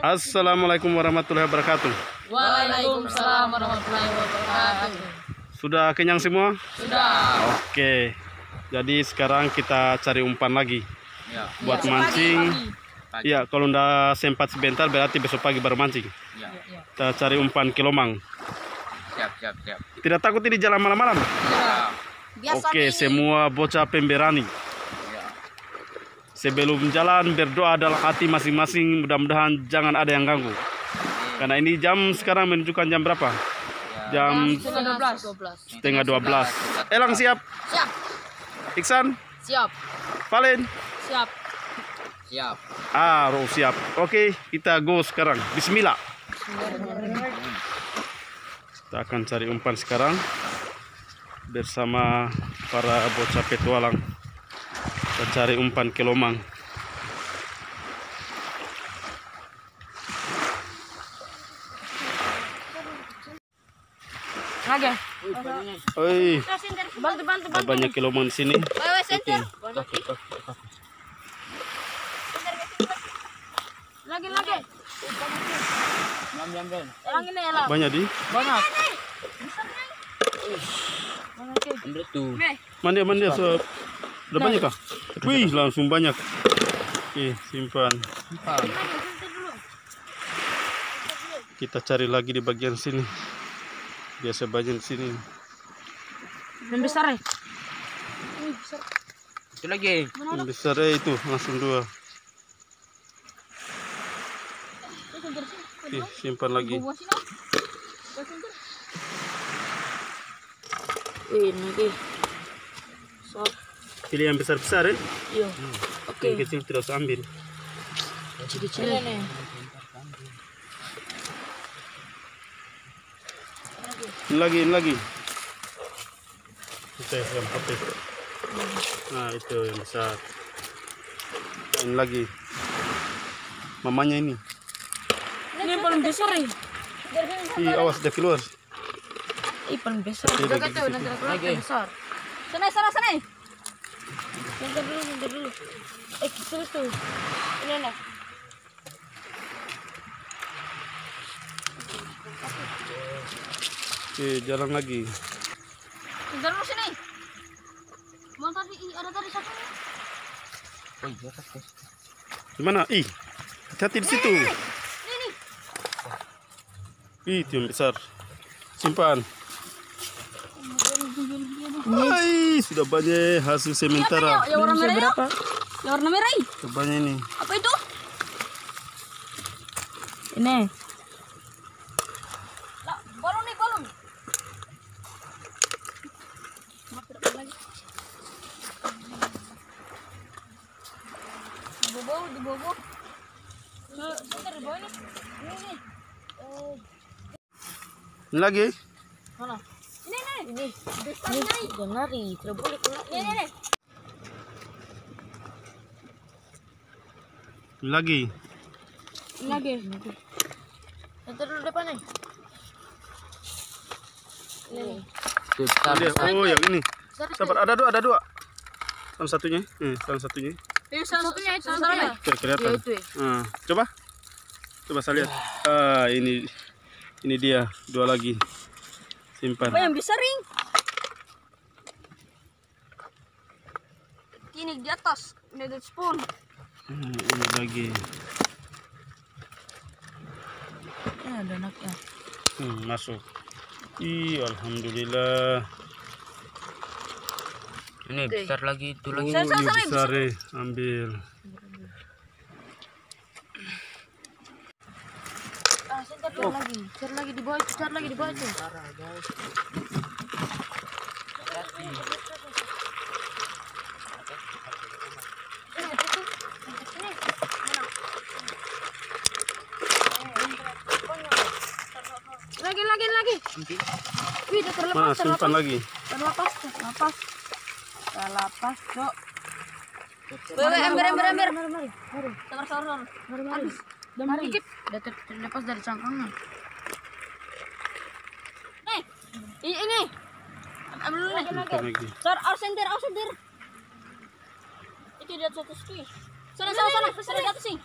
Assalamualaikum warahmatullahi wabarakatuh. Waalaikumsalam warahmatullahi wabarakatuh. Sudah kenyang semua? Sudah. Oke. Jadi sekarang kita cari umpan lagi Ya, buat mancing. pagi. Ya, kalau ndak sempat sebentar berarti besok pagi baru mancing. Ya, Kita cari umpan kilomang. siap, siap, siap. Tidak takut ini jalan malam-malam? Ya, Oke, semua bocah pemberani. Sebelum jalan berdoa dalam hati masing-masing mudah-mudahan jangan ada yang ganggu. Karena ini jam sekarang menunjukkan jam berapa? Jam Setengah 12. setengah 12. Elang siap? Siap. Iksan? Siap. Valen? Siap. Siap. Ah, Ro siap. Oke, kita go sekarang. Bismillah. Kita akan cari umpan sekarang bersama para bocah petualang. Kita cari umpan kelomang. Lagi. Oi, Bantu bantu ada banyak kelomang di sini. Lagi lagi. Banyak di. Banyak. Ambil tuh. Mandi mandi sob. Udah banyak kah? Wih, langsung banyak. Oke, simpan. Kita cari lagi di bagian sini. Biasa bagian sini. Yang besar ya? Itu lagi. Yang besar eh, itu langsung dua. Oke, simpan lagi. Ini lagi. So, Pilih yang besar-besar ya. iya. Yang kecil tidak usah ambil. Kecil-kecil ini. Ini lagi, ini lagi. Itu yang putih. Nah, itu yang besar. Ini lagi. Mamanya ini. Ini yang paling besar ya? Ih, awas dia keluar. Ih, paling besar. Lagi tuh, nanti lagi besar. Sana, sana, sana. Nanti dulu, nanti dulu. Eh, kecil tuh. Ini enak. Oke, jalan lagi. Kejar lu sini. Mau tadi, ih, ada tadi satu nih. Oh iya. Di mana? Ih, hati di situ. Ih, itu yang besar. Simpan. Hai, sudah banyak hasil sementara. Yang warna merah berapa? Yang warna merah. Sudah banyak ini. Apa itu? Ini. Lah, balon nih, balon. Bobo, di bobo. Sebentar di bawah nih. Ini nih. Eh, Ini lagi. mana? Ini nih. Ini. Tidak boleh lagi. Lagi. Nanti dulu depan nih. Oh, yang ini. Sabar, ada dua, ada dua. Salah satunya. Eh, salah satunya. Ini salah satunya itu salah satunya. Oke, kelihatan. Ya, itu ya. Coba. Coba saya lihat. Ah, ini ini dia, dua lagi. Simpan. Apa yang bisa ring? Ini di atas, ada spoon. Hmm, ini lagi. Ini ada anaknya. Hmm, masuk. Ih, alhamdulillah. Ini besar lagi, itu Oh, lagi. Sana, ini sana, besar eh. Ambil. Sebentar cari lagi. Cari lagi di bawah itu, cari lagi di bawah itu. Lagi, lagi, lagi. Wih, udah terlepas, Mana terlepas. lagi? Terlepas, terlepas. Terlepas, Cok. Wewe, ember, ember, ember. Mari, mari, mari. Sabar, sabar. Mari, mari. Mari. Dikit. Udah ter- terlepas dari cangkangnya. Eh, ini, ini. Ambil dulu nih. Simpan lagi. Sar, arsendir, arsendir. Itu di atas situ. Sana, sana, sana. Sana atas sih.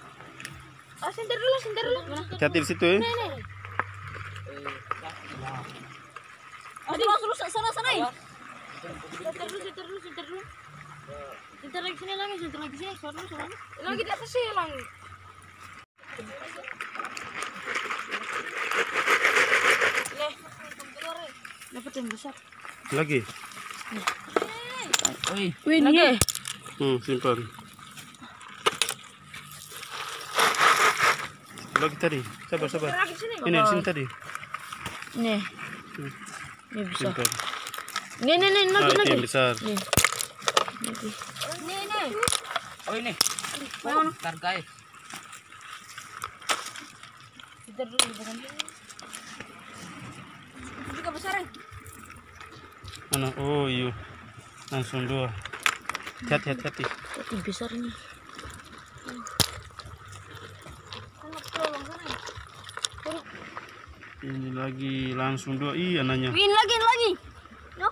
Senter dulu, senter dulu. Hati di situ ya. Aduh, langsung lu sana sana. Senter dulu, dulu, dulu. Lagi sini lagi, senter lagi sini, sana. Lagi di atas sih lagi. Dapat yang besar. Lagi. Wih, lagi. Hmm, simpan. Lagi tadi. Sabar, sabar. Lagi sini. Ini di sini tadi. Nih. Ini besar. Simpan. Nih, nih, nih, Ah, lagi, lagi. yang besar. Nih. Nih, nih. oi nih. Mana? Bentar guys. Dulu, juga besar, ya? Mana? Oh, iya. Langsung dua. Hati, hati, hati. Tapi besar ini. Ini lagi langsung dua. Iya, nanya. Win lagi, lagi. No.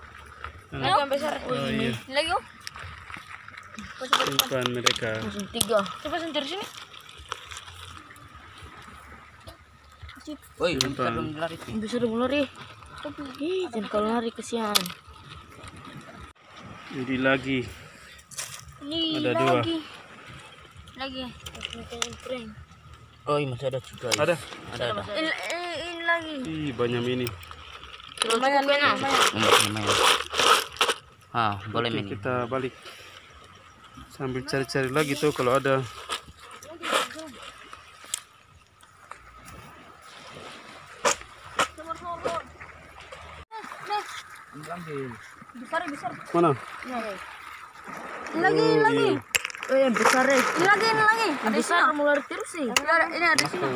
Lagi yang besar. Oh, iya. Lagi, oh. Simpan mereka. Langsung tiga. Coba sentir sini. Oi, Simpan. bentar dong lari. Bisa udah mulai. Ih, jangan kalau lari kesian. Jadi lagi. Ini Ada dua. lagi. Lagi. Prank. Oi, masih ada juga. guys. Ada. Ada, ada. Ini, ini, ini lagi. Ih, banyak ini. Terus ya, Hmm, lumayan. Ah, boleh Oke, main. kita balik. Sambil cari-cari lagi tuh kalau ada. Besar, besar. Mana? Ini lagi, ini lagi. Oh ya besar ya. Ini lagi, ini lagi. Ada besar mau lari terus sih. Ini ada, ini ada sini.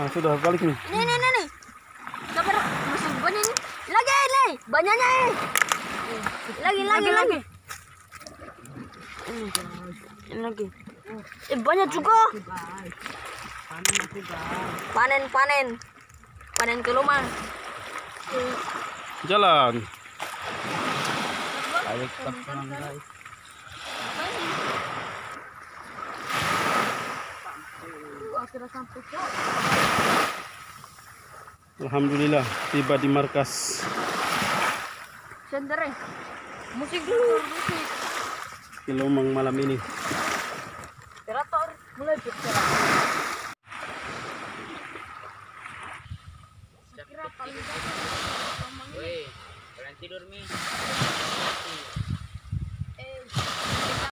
Ah, sudah balik nih. Ini, ini, ini, ini. Masih banyak ini. Lagi, ini. Banyaknya ini. Lagi, lagi, lagi. Ini, ini lagi. Eh, banyak juga. Panen, panen. Panen keluman. Jalan. Guys. Alhamdulillah tiba di markas. Center eh. Musik dulu. Musik. Kilomang malam ini. Operator mulai berjalan. Woi, Kalian tidur mi. Eh,